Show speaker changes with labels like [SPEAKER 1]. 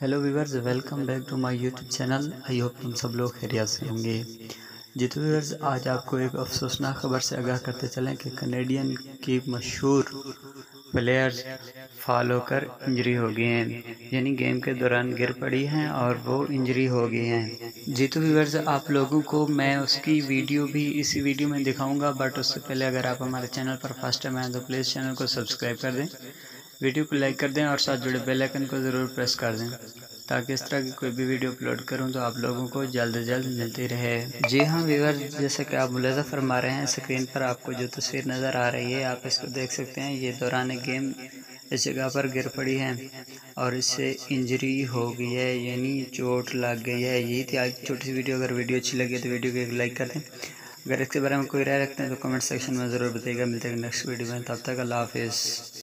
[SPEAKER 1] Hello viewers welcome back to my YouTube channel I hope तुम सब लोग खैरियत से होंगे। जी वीवर्स आज आपको एक अफसोसनाक खबर से आगाह करते चलें कि कनेडियन की मशहूर प्लेयर्स फॉल होकर इंजरी हो गए हैं। यानी गेम के दौरान गिर पड़ी हैं और वो इंजरी हो गई हैं। जी वीवर्स आप लोगों को मैं उसकी वीडियो भी इसी वीडियो में दिखाऊँगा बट उससे पहले अगर आप हमारे चैनल पर फ़र्स्ट टाइम आए तो प्लीज़ चैनल को सब्सक्राइब कर दें। वीडियो को लाइक कर दें और साथ जुड़े बेल आइकन को ज़रूर प्रेस कर दें, ताकि इस तरह की कोई भी वीडियो अपलोड करूँ तो आप लोगों को जल्द से जल्द मिलती रहे। जी हाँ वीवर जैसे कि आप मुलाजा फरमा रहे हैं, स्क्रीन पर आपको जो तस्वीर नज़र आ रही है, आप इसको देख सकते हैं, ये दौरान गेम इस जगह पर गिर पड़ी है और इससे इंजरी हो गई है, यानी चोट लग गई है। यही थी आज छोटी सी वीडियो, अगर वीडियो अच्छी लगी तो वीडियो को एक लाइक कर दें। अगर इसके बारे में कोई राय रखते हैं तो कमेंट सेक्शन में ज़रूर बताइएगा। मिलते हैं नेक्स्ट वीडियो में, तब तक अल्लाह हाफिज़।